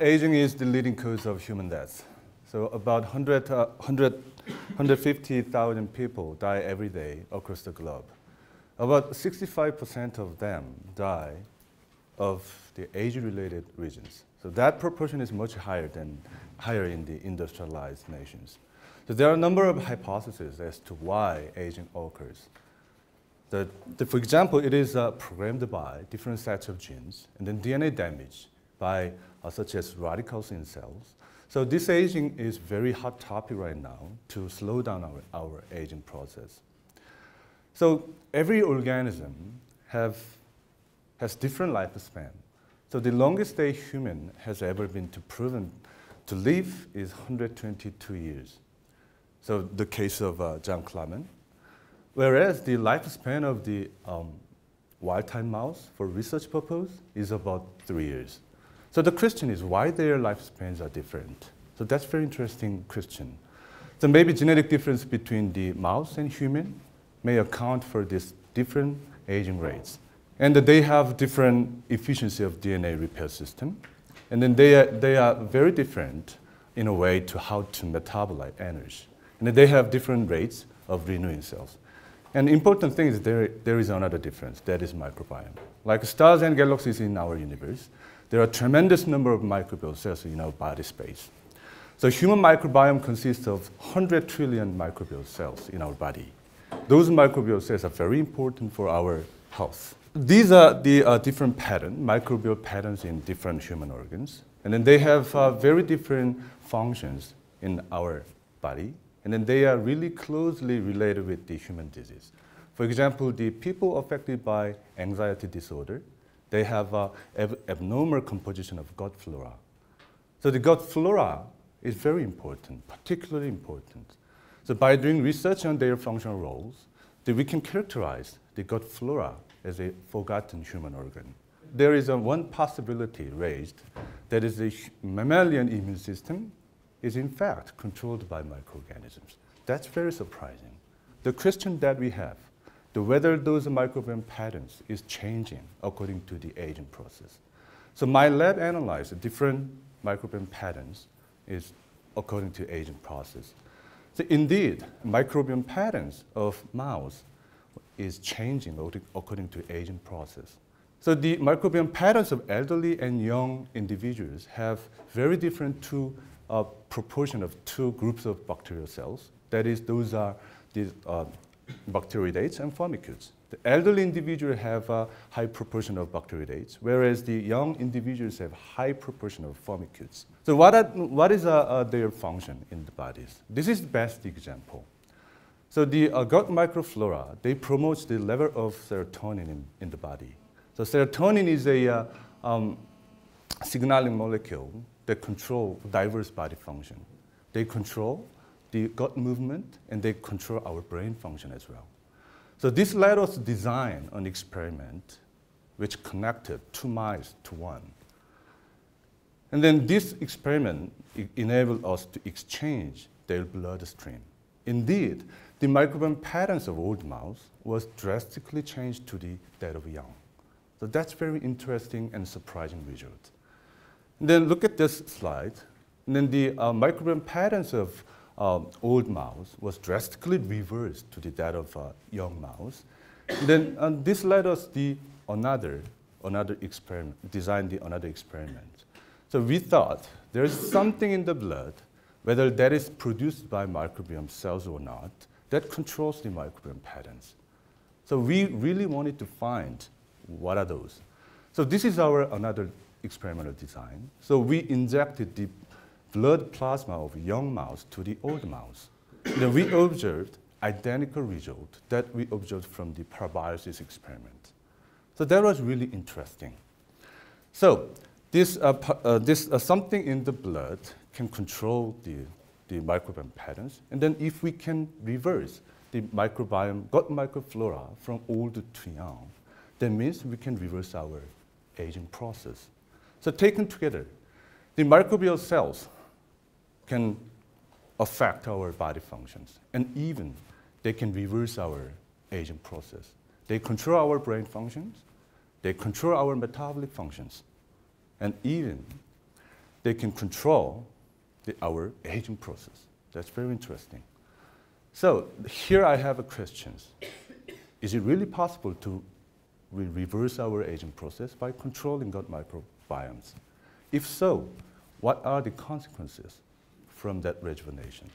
Aging is the leading cause of human death. So about 100, uh, 100 150,000 people die every day across the globe. About 65% of them die of the age-related reasons. So that proportion is much higher than higher in the industrialized nations. So there are a number of hypotheses as to why aging occurs. The, the, for example, it is uh, programmed by different sets of genes and then DNA damage by uh, such as radicals in cells. So this aging is very hot topic right now to slow down our, our aging process. So every organism have, has different lifespan. So the longest day human has ever been to proven to live is 122 years. So the case of uh, Jeanne Calment. Whereas the lifespan of the um, wild-type mouse for research purpose is about three years. So the question is why their lifespans are different. So that's very interesting question. So maybe genetic difference between the mouse and human may account for this different aging rates. And that they have different efficiency of DNA repair system. And then they are, they are very different in a way to how to metabolize energy. And they have different rates of renewing cells. And important thing is there, there is another difference, that is microbiome. Like stars and galaxies in our universe, there are a tremendous number of microbial cells in our body space. So human microbiome consists of 100 trillion microbial cells in our body. Those microbial cells are very important for our health. These are the uh, different patterns, microbial patterns in different human organs. And then they have uh, very different functions in our body. And then they are really closely related with the human disease. For example, the people affected by anxiety disorder, they have uh, ab abnormal composition of gut flora. So the gut flora is very important, particularly important. So by doing research on their functional roles, we can characterize the gut flora as a forgotten human organ. There is one possibility raised that is the mammalian immune system is in fact controlled by microorganisms. That's very surprising. The question that we have the whether those microbiome patterns is changing according to the aging process. So my lab analyzed different microbiome patterns is according to aging process. So indeed, microbiome patterns of mouse is changing according to aging process. So the microbiome patterns of elderly and young individuals have very different two uh, proportion of two groups of bacterial cells. That is, those are the uh, bacteroidetes and firmicutes. The elderly individuals have a high proportion of bacteroidetes, whereas the young individuals have high proportion of firmicutes. So what, are, what is uh, uh, their function in the bodies? This is the best example. So the uh, gut microflora, they promote the level of serotonin in, in the body. So serotonin is a uh, um, signaling molecule that control diverse body function. They control the gut movement, and they control our brain function as well. So this led us to design an experiment which connected two mice to one. And then this experiment enabled us to exchange their bloodstream. Indeed, the microbiome patterns of old mouse was drastically changed to the that of young. So that's very interesting and surprising result. And then look at this slide. And then the uh, microbiome patterns of um, old mouse was drastically reversed to the that of uh, young mouse. then uh, this led us the another another experiment, design the another experiment. So we thought there's something in the blood, whether that is produced by microbiome cells or not, that controls the microbiome patterns. So we really wanted to find what are those. So this is our another experimental design. So we injected the blood plasma of young mouse to the old mouse. then we observed identical result that we observed from the parabiosis experiment. So that was really interesting. So this, uh, uh, this uh, something in the blood can control the, the microbiome patterns. And then if we can reverse the microbiome, gut microflora from old to young, that means we can reverse our aging process. So taken together, the microbial cells can affect our body functions. And even they can reverse our aging process. They control our brain functions. They control our metabolic functions. And even they can control the, our aging process. That's very interesting. So here I have a question. Is it really possible to re reverse our aging process by controlling gut microbiomes? If so, what are the consequences from that rejuvenation?